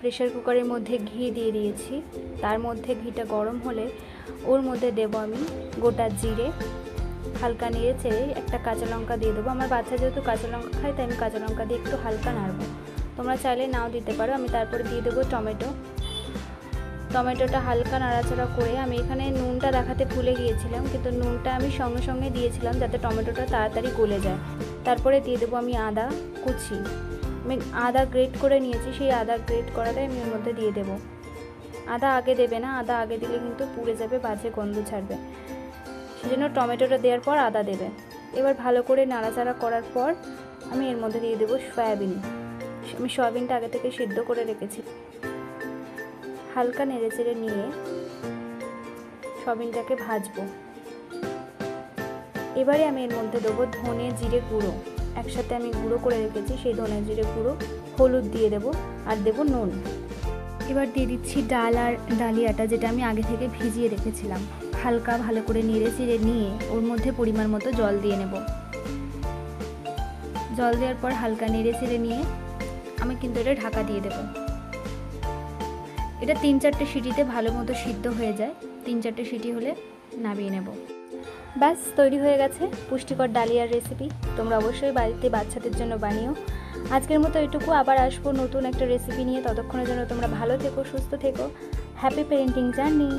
Pressure কুকারের মধ্যে ঘি দিয়ে দিয়েছি। তার মধ্যে ঘিটা গরম হলে ওর মধ্যে দেব আমি গোটা জিরে, হালকা নেড়ে চেড়ে একটা কাঁচা লঙ্কা দিয়ে দেবো। আমার বাচ্চা যেহেতু কাঁচা লঙ্কা খায়, তাই আমি কাঁচা লঙ্কা দিয়ে একটু হালকা নাড়বো। তোমরা চাইলে নাও দিতে পারো, আমি তারপরে দিয়ে দেবো টমেটো। টমেটোটা হালকা নাড়াচাড়া করে আমি এখানে নুনটা দেখাতে ভুলে গিয়েছিলাম, কিন্তু নুনটা আমি সঙ্গে সঙ্গে দিয়েছিলাম যাতে টমেটোটা তাড়াতাড়ি গলে যায়। তারপরে দিয়ে দেবো আমি আদা কুচি। আমি আদা গ্রেট করে নিয়েছি, সেই আদা গ্রেট করাটাই আমি এর মধ্যে দিয়ে দেবো। আদা আগে দেবে না, আদা আগে দিলে কিন্তু পুড়ে যাবে, বাজে গন্ধ ছাড়বে। সেজন্য টমেটোটা দেওয়ার পর আদা দেবে। এবার ভালো করে নাড়াচাড়া করার পর আমি এর মধ্যে দিয়ে দেবো সয়াবিন। আমি সয়াবিনটা আগে থেকে সিদ্ধ করে রেখেছি। হালকা নেড়ে চেড়ে নিয়ে সয়াবিনটাকে ভাজবো। এবারে আমি এর মধ্যে দেবো ধনে জিরে গুঁড়ো। একসাথে আমি গুঁড়ো করে রেখেছি, সেই ধনে জিরে গুঁড়ো, হলুদ দিয়ে দেবো, আর দেবো নুন। এবার দিয়ে দিচ্ছি ডাল আর ডালিয়াটা, যেটা আমি আগে থেকে ভিজিয়ে রেখেছিলাম। হালকা ভালো করে নেড়ে চেড়ে নিয়ে ওর মধ্যে পরিমাণ মতো জল দিয়ে নেব। জল দেওয়ার পর হালকা নেড়ে চেড়ে নিয়ে আমি কিন্তু এটা ঢাকা দিয়ে দেবো। এটা তিন চারটে সিটিতে ভালো মতো সিদ্ধ হয়ে যায়। তিন চারটে সিটি হলে নামিয়ে নেব। ব্যাস, তৈরি হয়ে গেছে পুষ্টিকর ডালিয়ার রেসিপি তোমরা অবশ্যই বাড়িতে বাচ্চাদের জন্য বানিও। আজকের মতো এটুকু। আবার আসব নতুন একটা রেসিপি নিয়ে। ততক্ষণের জন্য তোমরা ভালো থেকো, সুস্থ থেকো। Happy painting journey